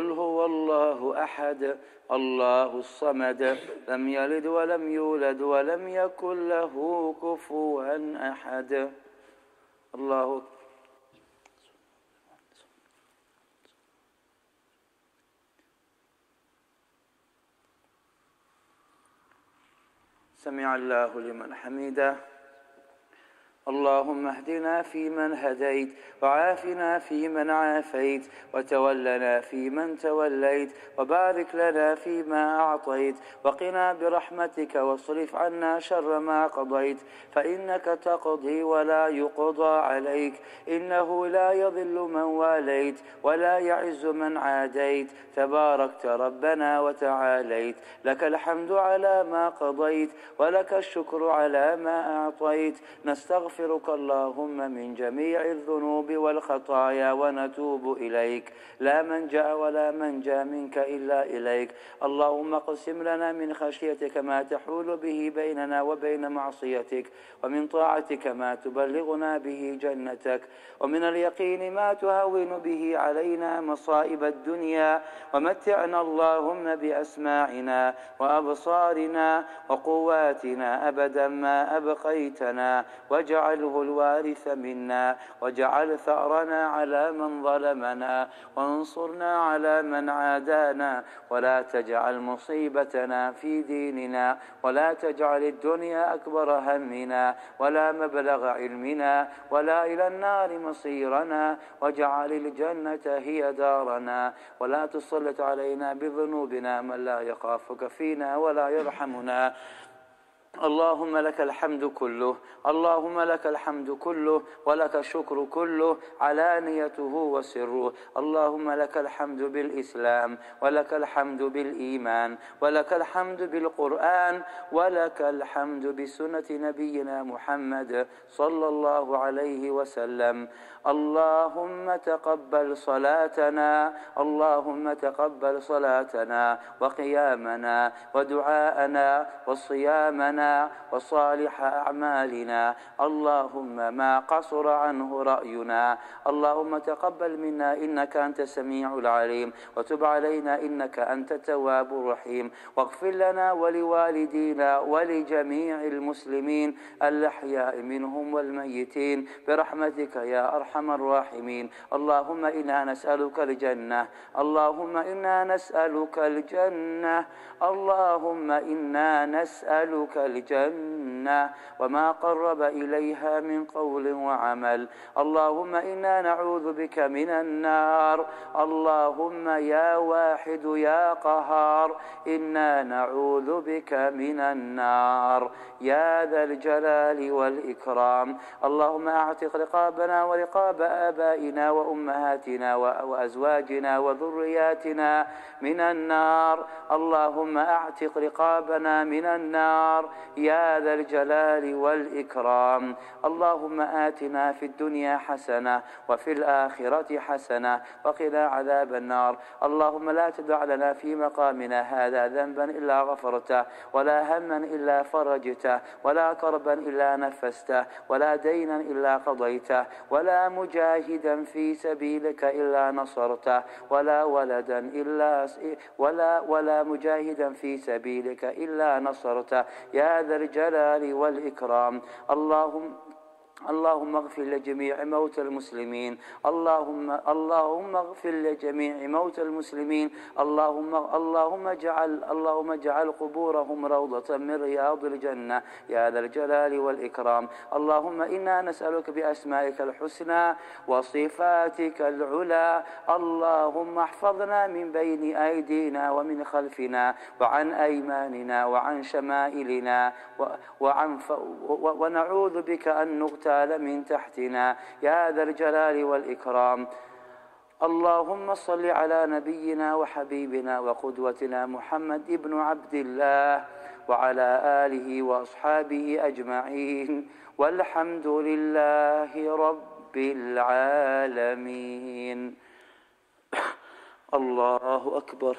قل هو الله أحد الله الصمد لم يلد ولم يولد ولم يكن له كفوا أحد. الله سمع الله لمن حمده. اللهم اهدنا فيمن هديت وعافنا فيمن عافيت وتولنا فيمن توليت وبارك لنا فيما أعطيت وقنا برحمتك واصرف عنا شر ما قضيت فإنك تقضي ولا يقضى عليك إنه لا يضل من واليت ولا يعز من عاديت تباركت ربنا وتعاليت لك الحمد على ما قضيت ولك الشكر على ما أعطيت نستغفرك اللهم من جميع الذنوب والخطايا ونتوب إليك. لا من جاء ولا من جاء منك إلا إليك. اللهم اقسم لنا من خشيتك ما تحول به بيننا وبين معصيتك ومن طاعتك ما تبلغنا به جنتك ومن اليقين ما تهون به علينا مصائب الدنيا. ومتعنا اللهم بأسماعنا وأبصارنا وقواتنا أبدا ما أبقيتنا. واجعله الوارث منا واجعل ثأرنا على من ظلمنا وانصرنا على من عادانا ولا تجعل مصيبتنا في ديننا ولا تجعل الدنيا أكبر همنا ولا مبلغ علمنا ولا إلى النار مصيرنا واجعل الجنة هي دارنا ولا تسلط علينا بذنوبنا من لا يخافك فينا ولا يرحمنا اللهم لك الحمد كله اللهم لك الحمد كله ولك الشكر كله علانيته وسره. اللهم لك الحمد بالإسلام ولك الحمد بالإيمان ولك الحمد بالقرآن ولك الحمد بسنة نبينا محمد صلى الله عليه وسلم. اللهم تقبل صلاتنا اللهم تقبل صلاتنا وقيامنا ودعاءنا وصيامنا وصالح أعمالنا. اللهم ما قصر عنه رأينا. اللهم تقبل منا إنك أنت السميع العليم. وتب علينا إنك أنت التواب الرحيم. واغفر لنا ولوالدينا ولجميع المسلمين الأحياء منهم والميتين برحمتك يا أرحم أرحم الراحمين. اللهم إنا نسألك الجنة. اللهم إنا نسألك الجنة. اللهم إنا نسألك الجنة وما قرب إليها من قول وعمل. اللهم إنا نعوذ بك من النار. اللهم يا واحد يا قهار إنا نعوذ بك من النار. يا ذا الجلال والإكرام. اللهم أعتق رقابنا ورقاب آبائنا وأمهاتنا وأزواجنا وذرياتنا من النار. اللهم أعتق رقابنا من النار. يا ذا الجلال والإكرام. اللهم آتنا في الدنيا حسنة وفي الآخرة حسنة وقنا عذاب النار. اللهم لا تدع لنا في مقامنا هذا ذنبا إلا غفرته ولا هما إلا فرجته ولا كربا إلا نفسته ولا دينا إلا قضيته ولا مجاهدا في سبيلك إلا نصرته ولا ولدا إلا ولا ولا مجاهدا في سبيلك إلا نصرته. يا ذا الجلال والإكرام. اللهم اللهم اغفر لجميع موتى المسلمين. اللهم اللهم اغفر لجميع موتى المسلمين. اللهم اللهم اجعل اللهم اجعل قبورهم روضة من رياض الجنة. يا ذا الجلال والإكرام. اللهم إنا نسألك بأسمائك الحسنى وصفاتك العلى. اللهم احفظنا من بين أيدينا ومن خلفنا وعن أيماننا وعن شمائلنا وعن ونعوذ بك أن نغتال من تحتنا. يا ذا الجلال والإكرام. اللهم صل على نبينا وحبيبنا وقدوتنا محمد ابن عبد الله وعلى آله وأصحابه أجمعين. والحمد لله رب العالمين. الله أكبر.